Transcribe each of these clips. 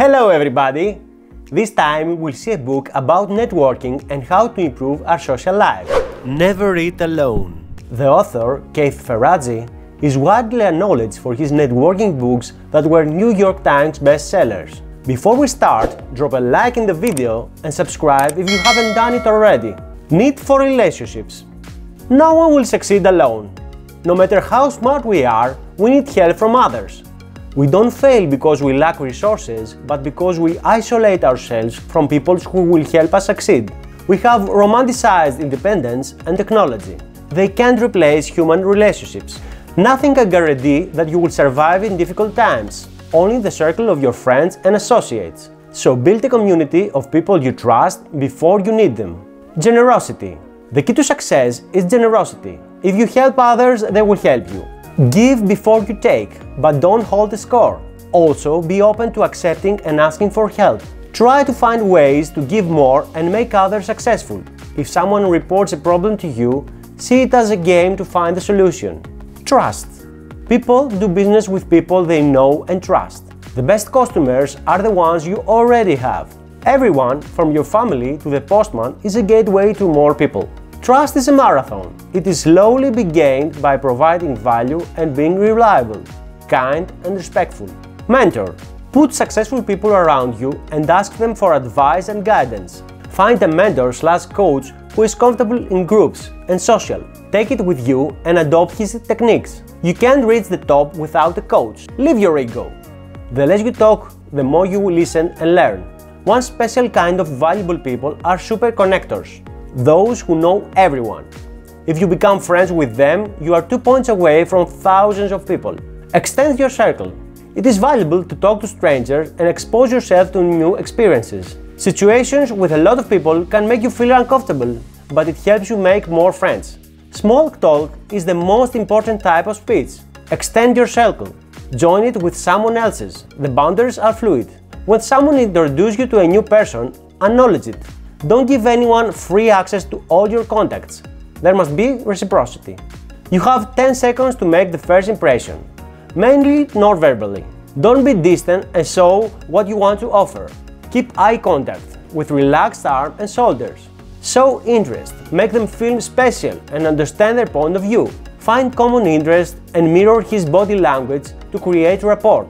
Hello everybody! This time we'll see a book about networking and how to improve our social life. Never Eat Alone. The author, Keith Ferrazzi, is widely acknowledged for his networking books that were New York Times bestsellers. Before we start, drop a like in the video and subscribe if you haven't done it already. Need for relationships. No one will succeed alone. No matter how smart we are, we need help from others. We don't fail because we lack resources, but because we isolate ourselves from people who will help us succeed. We have romanticized independence and technology. They can't replace human relationships. Nothing can guarantee that you will survive in difficult times, only the circle of your friends and associates. So build a community of people you trust before you need them. Generosity. The key to success is generosity. If you help others, they will help you. Give before you take, but don't hold the score. Also, be open to accepting and asking for help. Try to find ways to give more and make others successful. If someone reports a problem to you, see it as a game to find the solution. Trust. People do business with people they know and trust. The best customers are the ones you already have. Everyone, from your family to the postman, is a gateway to more people. Trust is a marathon. It is slowly be gained by providing value and being reliable, kind and respectful. Mentor. Put successful people around you and ask them for advice and guidance. Find a mentor slash coach who is comfortable in groups and social. Take it with you and adopt his techniques. You can't reach the top without a coach. Leave your ego. The less you talk, the more you listen and learn. One special kind of valuable people are super connectors those who know everyone. If you become friends with them, you are two points away from thousands of people. Extend your circle. It is valuable to talk to strangers and expose yourself to new experiences. Situations with a lot of people can make you feel uncomfortable, but it helps you make more friends. Small talk is the most important type of speech. Extend your circle. Join it with someone else's. The boundaries are fluid. When someone introduces you to a new person, acknowledge it. Don't give anyone free access to all your contacts. There must be reciprocity. You have 10 seconds to make the first impression, mainly non-verbally. Don't be distant and show what you want to offer. Keep eye contact with relaxed arm and shoulders. Show interest, make them feel special and understand their point of view. Find common interest and mirror his body language to create rapport.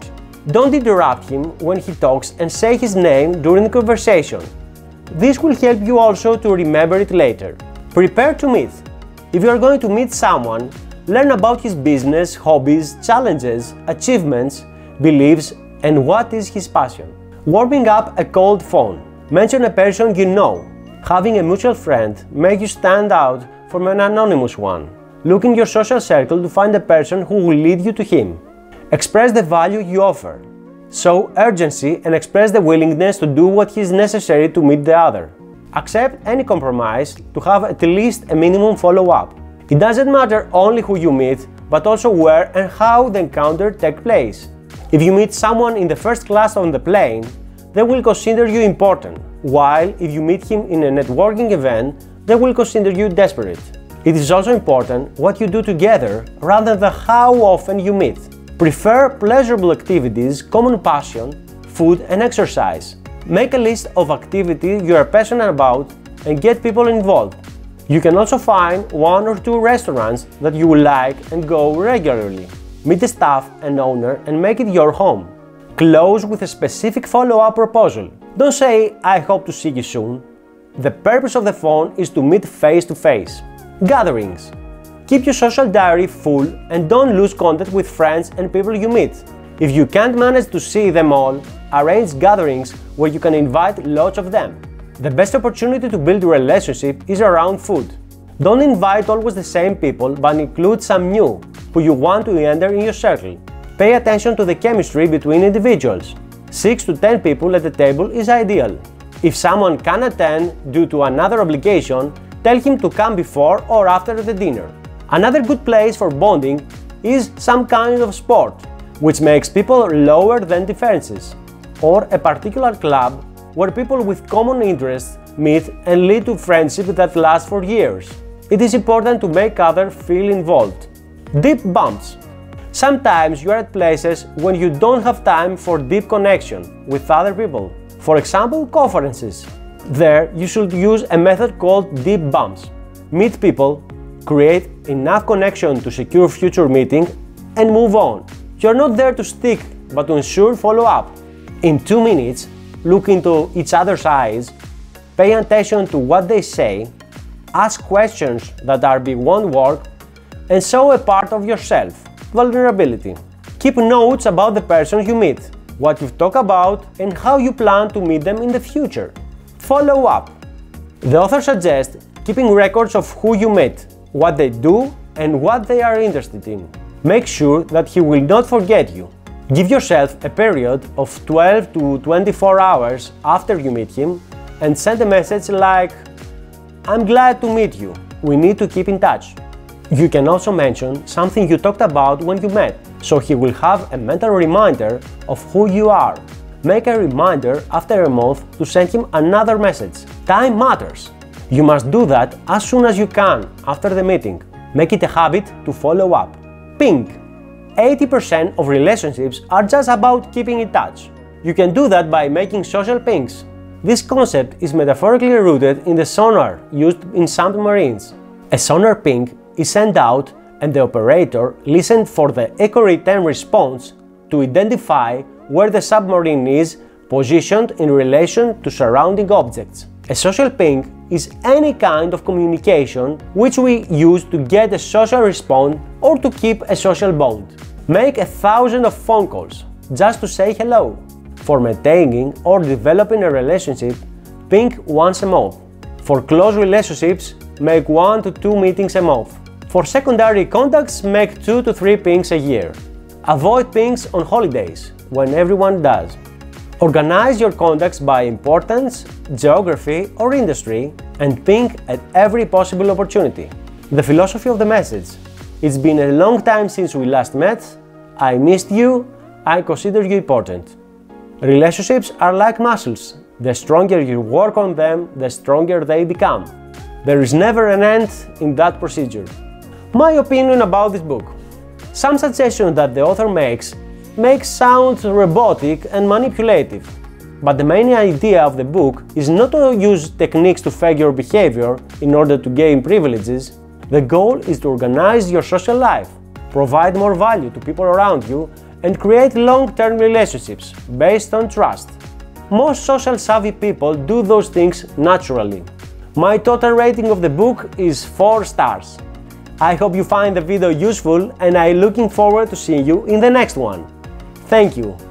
Don't interrupt him when he talks and say his name during the conversation. This will help you also to remember it later. Prepare to meet. If you are going to meet someone, learn about his business, hobbies, challenges, achievements, beliefs, and what is his passion. Warming up a cold phone. Mention a person you know. Having a mutual friend make you stand out from an anonymous one. Look in your social circle to find a person who will lead you to him. Express the value you offer. Show urgency and express the willingness to do what is necessary to meet the other. Accept any compromise to have at least a minimum follow-up. It doesn't matter only who you meet, but also where and how the encounter takes place. If you meet someone in the first class on the plane, they will consider you important, while if you meet him in a networking event, they will consider you desperate. It is also important what you do together rather than how often you meet. Prefer pleasurable activities, common passion, food and exercise. Make a list of activities you are passionate about and get people involved. You can also find one or two restaurants that you will like and go regularly. Meet the staff and owner and make it your home. Close with a specific follow-up proposal. Don't say, I hope to see you soon. The purpose of the phone is to meet face to face. Gatherings. Keep your social diary full and don't lose contact with friends and people you meet. If you can't manage to see them all, arrange gatherings where you can invite lots of them. The best opportunity to build a relationship is around food. Don't invite always the same people but include some new who you want to enter in your circle. Pay attention to the chemistry between individuals. 6 to 10 people at the table is ideal. If someone can attend due to another obligation, tell him to come before or after the dinner. Another good place for bonding is some kind of sport, which makes people lower than differences, or a particular club where people with common interests meet and lead to friendship that lasts for years. It is important to make others feel involved. Deep bumps. Sometimes you are at places when you don't have time for deep connection with other people. For example, conferences. There, you should use a method called deep bumps. Meet people, create enough connection to secure future meeting, and move on. You're not there to stick, but to ensure follow-up. In two minutes, look into each other's eyes, pay attention to what they say, ask questions that are beyond work, and show a part of yourself vulnerability. Keep notes about the person you meet, what you've talked about, and how you plan to meet them in the future. Follow up. The author suggests keeping records of who you met, what they do, and what they are interested in. Make sure that he will not forget you. Give yourself a period of 12 to 24 hours after you meet him and send a message like, I'm glad to meet you. We need to keep in touch. You can also mention something you talked about when you met, so he will have a mental reminder of who you are. Make a reminder after a month to send him another message. Time matters. You must do that as soon as you can after the meeting. Make it a habit to follow up. Ping. 80% of relationships are just about keeping in touch. You can do that by making social pings. This concept is metaphorically rooted in the sonar used in submarines. A sonar ping is sent out and the operator listens for the echo return response to identify where the submarine is positioned in relation to surrounding objects. A social ping is any kind of communication which we use to get a social response or to keep a social bond. Make a thousand of phone calls just to say hello. For maintaining or developing a relationship, ping once a month. For close relationships, make one to two meetings a month. For secondary contacts, make 2 to 3 pings a year. Avoid pings on holidays, when everyone does. Organize your contacts by importance, geography or industry and ping at every possible opportunity. The philosophy of the message. It's been a long time since we last met. I missed you. I consider you important. Relationships are like muscles. The stronger you work on them, the stronger they become. There is never an end in that procedure. My opinion about this book. Some suggestions that the author makes make sounds robotic and manipulative, but the main idea of the book is not to use techniques to fake your behavior in order to gain privileges. The goal is to organize your social life, provide more value to people around you, and create long-term relationships based on trust. Most social savvy people do those things naturally. My total rating of the book is 4 stars. I hope you find the video useful and I'm looking forward to seeing you in the next one. Thank you.